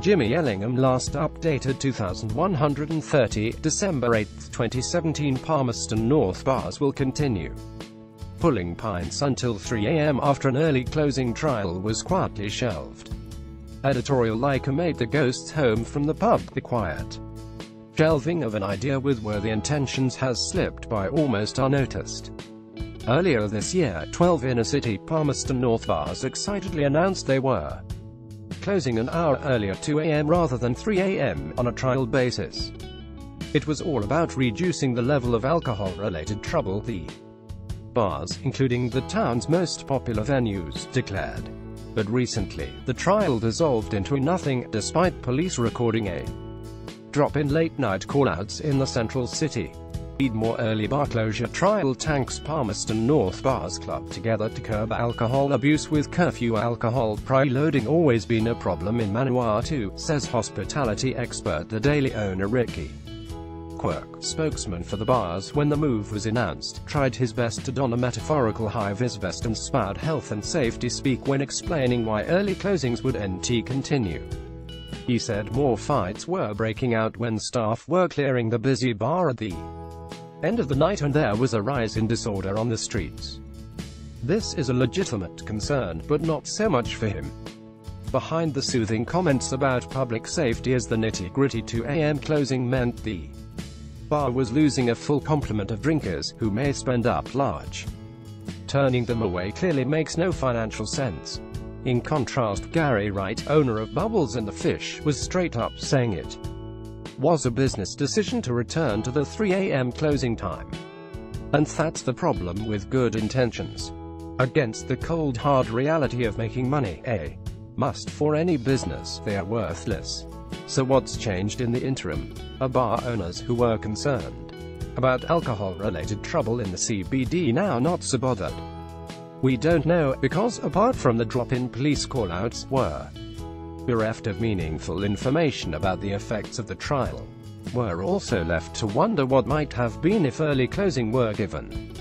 Jimmy Ellingham last updated 2130, December 8, 2017 Palmerston North bars will continue. Pulling pints until 3 a.m. after an early closing trial was quietly shelved. Editorial Leica made the ghosts home from the pub the quiet. Shelving of an idea with worthy intentions has slipped by almost unnoticed. Earlier this year, 12 inner-city Palmerston North bars excitedly announced they were closing an hour earlier 2 a.m. rather than 3 a.m. on a trial basis. It was all about reducing the level of alcohol-related trouble, the bars, including the town's most popular venues, declared. But recently, the trial dissolved into nothing, despite police recording a drop in late-night call-outs in the central city. More early bar closure trial tanks Palmerston North Bars Club together to curb alcohol abuse with curfew alcohol preloading always been a problem in Manawatu, says hospitality expert the Daily owner Ricky. Quirk, spokesman for the bars when the move was announced, tried his best to don a metaphorical high-vis vest and spout health and safety speak when explaining why early closings would NT continue. He said more fights were breaking out when staff were clearing the busy bar at the end of the night and there was a rise in disorder on the streets. This is a legitimate concern, but not so much for him. Behind the soothing comments about public safety as the nitty-gritty 2 a.m. closing meant the bar was losing a full complement of drinkers, who may spend up large. Turning them away clearly makes no financial sense. In contrast, Gary Wright, owner of Bubbles and the Fish, was straight up saying it was a business decision to return to the 3 a.m. closing time. And that's the problem with good intentions. Against the cold hard reality of making money, a must for any business, they are worthless. So what's changed in the interim? A bar owners who were concerned about alcohol-related trouble in the CBD now not so bothered. We don't know, because apart from the drop in police call-outs, were bereft of meaningful information about the effects of the trial. We're also left to wonder what might have been if early closing were given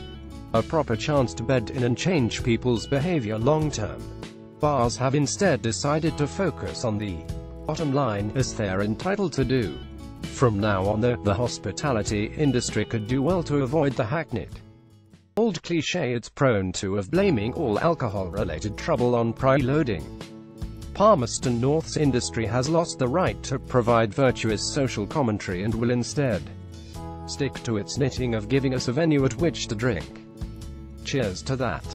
a proper chance to bed in and change people's behavior long-term. Bars have instead decided to focus on the bottom line, as they're entitled to do. From now on though, the hospitality industry could do well to avoid the hackneyed old cliché it's prone to of blaming all alcohol-related trouble on preloading. Palmerston North's industry has lost the right to provide virtuous social commentary and will instead stick to its knitting of giving us a venue at which to drink. Cheers to that.